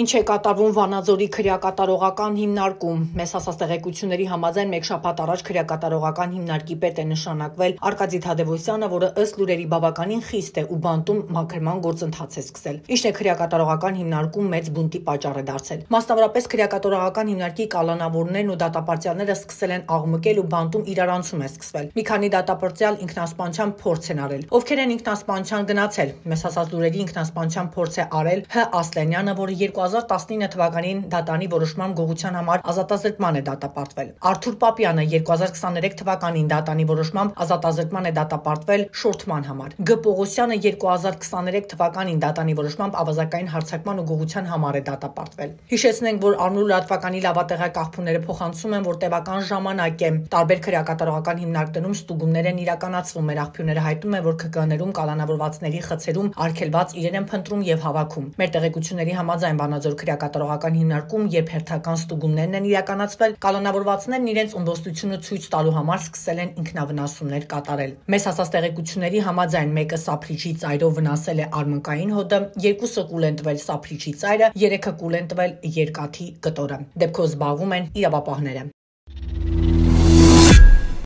Ինչ է կատարվում Վանաձորի քրեակատարողական հիմնարկում։ Մեզ հասած տեղեկությունների համաձայն մեկ շաբաթ առաջ քրեակատարողական հիմնարկի պետ է նշանակվել Արկադի Թադևոսյանը, որը ըստ լուրերի բավականին խիստ է ու բանտում մաքրման գործընթաց է սկսել։ Ինչն է քրեակատարողական հիմնարկում մեծ բունտի պատճառ է դարձել։ Մասնավորապես քրեակատարողական հիմնարկի կալանավորներն ու դատապարտյալները սկսել են աղմկել ու բանտում իրարանցում է սկսվել։ Մի քանի դատապարտյալ ինքնասպանության փորձ են արել։ Ովքեր են ինքնասպանության գնացել։ Մեզ հասած լուրերի ինքնասպանության փորձ է արել Հ. Ասլենյանը, որը 2019 թվականին դատանի որոշմամբ գողության համար ազատազրկման է դատապարտվել։ Արթուր Պապյանը 2023 թվականին դատանի որոշմամբ ազատազրկման է դատապարտվել շորթման համար։ Գ. Պողոսյանը 2023 թվականին դատանի որոշմամբ ավազակային հարձակման ու գողության համար է դատապարտվել։ Հիշեցնենք, որ առնու լրատվականի լավատեղյակ աղբյուրները փոխանցում են, որ տևական ժամանակ է տարբեր քրեակատարողական հիմնարկներում ստուգումներ են իրականացվում։ Մեր աղբյուրները հայտնում են, որ ԿԿՆ-ում կալանավորվածների խցերում արգելված իրեն են փնտրում եւ հավաքում։ Մեր տեղեկությունների համաձայն Վանաձոր քրեակատարողական հիմնարկում, երբ հերթական ստուգումներն են իրականացվել, կալանավորվածներն իրենց ըմբոստությունը ցույց տալու համար սկսել են ինքնավնասումներ կատարել։ Մեզ հասած տեղեկությունների համաձայն մեկը սափրիչի ծայրով վնասել է արմնկային հոդը, երկուսը կուլ են տվել սափրիչի ծայրը, երեքը կուլ են տվել երկաթի կտորը։ Դեպքով զբաղվում են իրավապահները։